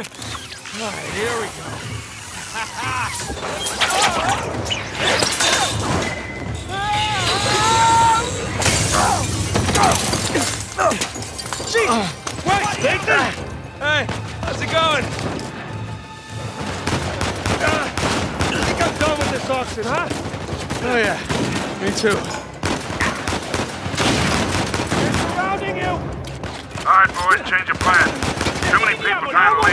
Right, here we go. Jesus! Wait, Nathan! Hey, how's it going? Uh, I think I'm done with this auction, huh? Oh yeah, me too. They're surrounding you! All right, boys, change of plan. Too many people trying to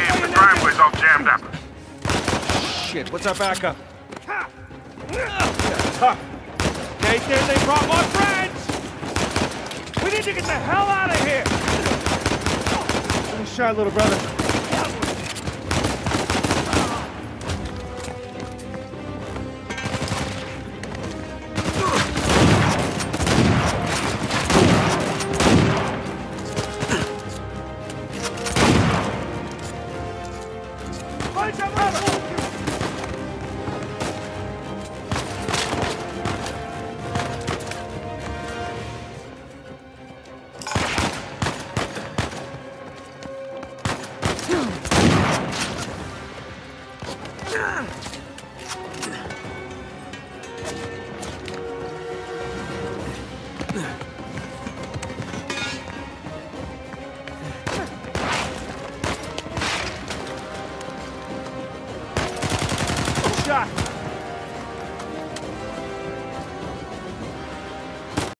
Shit, what's our backup? Tough. Nathan, they brought more friends! We need to get the hell out of here! Nice shot, little brother. Some rubber! Shot!